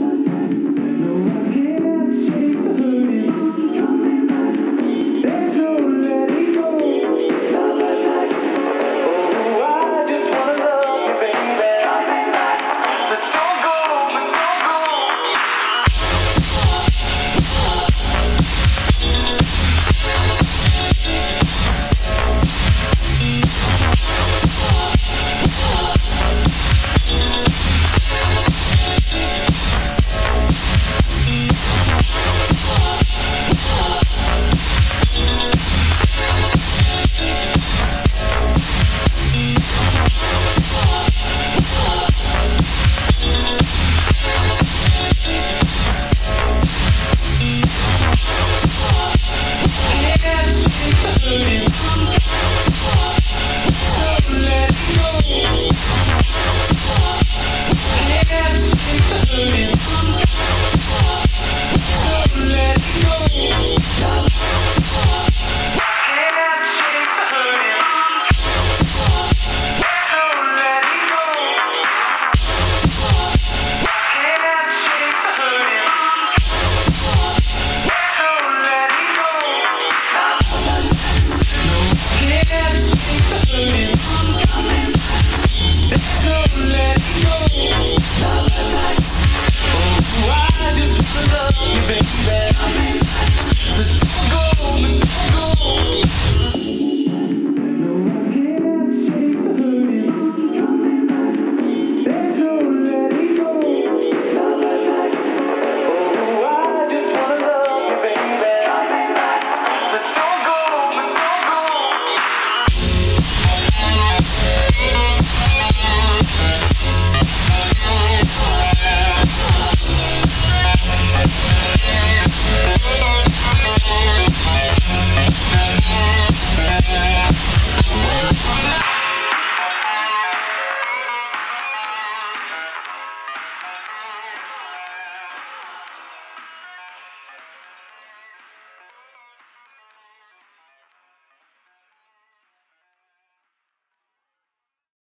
No, I can't shake the hurting. Thank you. There's no letting go. Love. Oh,